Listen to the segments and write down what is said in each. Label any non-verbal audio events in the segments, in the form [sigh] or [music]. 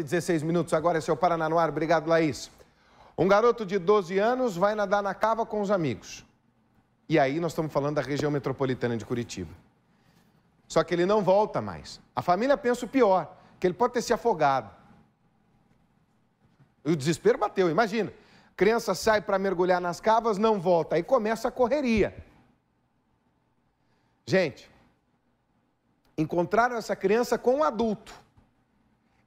16 minutos, agora é seu Paraná no ar. Obrigado, Laís. Um garoto de 12 anos vai nadar na cava com os amigos. E aí nós estamos falando da região metropolitana de Curitiba. Só que ele não volta mais. A família pensa o pior, que ele pode ter se afogado. E o desespero bateu, imagina. Criança sai para mergulhar nas cavas, não volta. Aí começa a correria. Gente, encontraram essa criança com um adulto.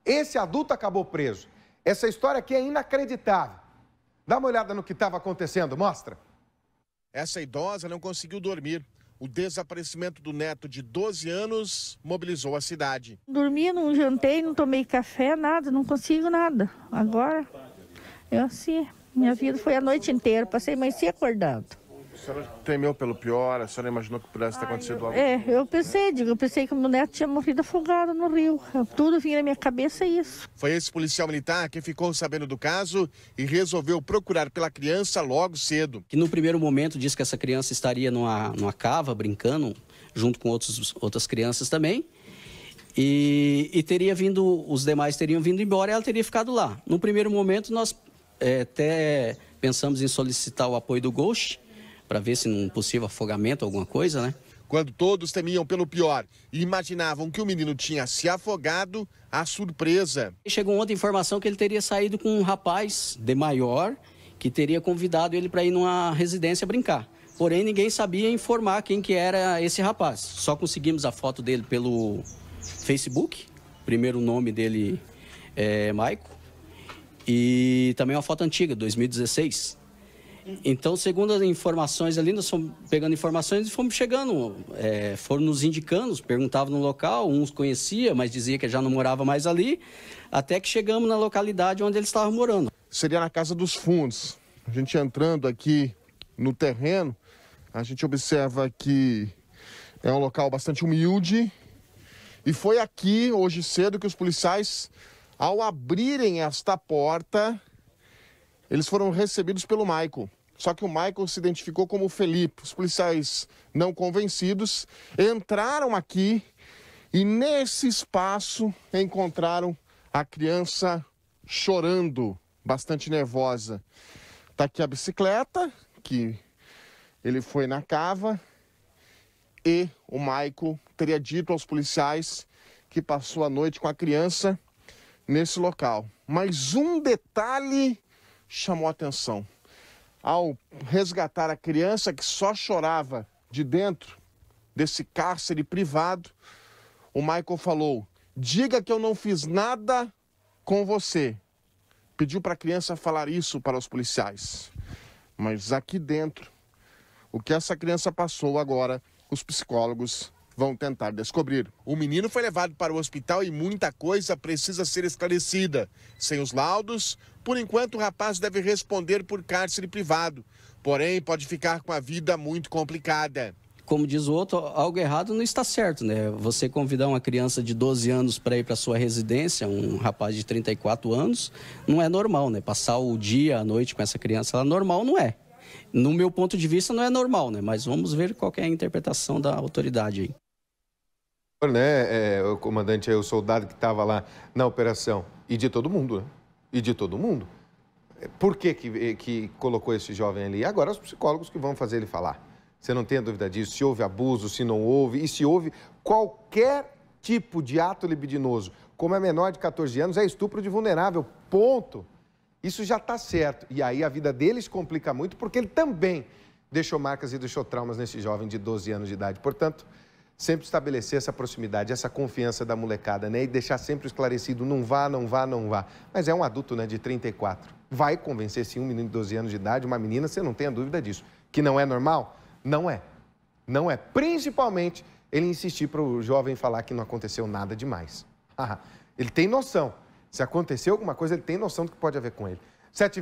Esse adulto acabou preso. Essa história aqui é inacreditável. Dá uma olhada no que estava acontecendo, mostra. Essa idosa não conseguiu dormir. O desaparecimento do neto de 12 anos mobilizou a cidade. Dormi, não jantei, não tomei café, nada, não consigo nada. Agora, eu assim, minha vida foi a noite inteira, passei mais cedo acordado. A senhora temeu pelo pior? A senhora imaginou que pudesse ter acontecido algo? É, eu pensei, digo, eu pensei que o meu neto tinha morrido afogado no rio. Tudo vinha na minha cabeça isso. Foi esse policial militar que ficou sabendo do caso e resolveu procurar pela criança logo cedo. Que no primeiro momento disse que essa criança estaria numa, numa cava brincando, junto com outros, outras crianças também. E, e teria vindo, os demais teriam vindo embora e ela teria ficado lá. No primeiro momento, nós é, até pensamos em solicitar o apoio do Ghost para ver se num possível afogamento, alguma coisa, né? Quando todos temiam pelo pior e imaginavam que o menino tinha se afogado, a surpresa. Chegou ontem informação que ele teria saído com um rapaz de maior que teria convidado ele para ir numa residência brincar. Porém, ninguém sabia informar quem que era esse rapaz. Só conseguimos a foto dele pelo Facebook. O primeiro nome dele é Maico. E também uma foto antiga, 2016. Então, segundo as informações ali, nós fomos pegando informações e fomos chegando, é, foram nos indicando, perguntavam no local, uns conhecia, mas dizia que já não morava mais ali, até que chegamos na localidade onde ele estava morando. Seria na Casa dos Fundos. A gente entrando aqui no terreno, a gente observa que é um local bastante humilde. E foi aqui, hoje cedo, que os policiais, ao abrirem esta porta, eles foram recebidos pelo Michael. Só que o Michael se identificou como Felipe. Os policiais não convencidos entraram aqui e nesse espaço encontraram a criança chorando, bastante nervosa. Tá aqui a bicicleta que ele foi na cava e o Michael teria dito aos policiais que passou a noite com a criança nesse local. Mas um detalhe chamou atenção. Ao resgatar a criança que só chorava de dentro desse cárcere privado, o Michael falou: Diga que eu não fiz nada com você. Pediu para a criança falar isso para os policiais. Mas aqui dentro, o que essa criança passou agora, os psicólogos vão tentar descobrir. O menino foi levado para o hospital e muita coisa precisa ser esclarecida. Sem os laudos, por enquanto o rapaz deve responder por cárcere privado. Porém, pode ficar com a vida muito complicada. Como diz o outro, algo errado não está certo, né? Você convidar uma criança de 12 anos para ir para sua residência, um rapaz de 34 anos, não é normal, né? Passar o dia, a noite com essa criança, ela normal não é. No meu ponto de vista, não é normal, né? Mas vamos ver qual é a interpretação da autoridade aí né, é, o comandante, é o soldado que estava lá na operação, e de todo mundo, né? E de todo mundo. Por que, que, que colocou esse jovem ali? Agora os psicólogos que vão fazer ele falar. Você não tem dúvida disso? Se houve abuso, se não houve, e se houve qualquer tipo de ato libidinoso, como é menor de 14 anos, é estupro de vulnerável, ponto. Isso já está certo. E aí a vida deles complica muito, porque ele também deixou marcas e deixou traumas nesse jovem de 12 anos de idade. Portanto, sempre estabelecer essa proximidade, essa confiança da molecada, né? E deixar sempre esclarecido, não vá, não vá, não vá. Mas é um adulto, né, de 34. Vai convencer, sim, um menino de 12 anos de idade, uma menina, você não tem a dúvida disso. Que não é normal? Não é. Não é. Principalmente ele insistir para o jovem falar que não aconteceu nada demais. [laughs] ele tem noção. Se aconteceu alguma coisa, ele tem noção do que pode haver com ele. 7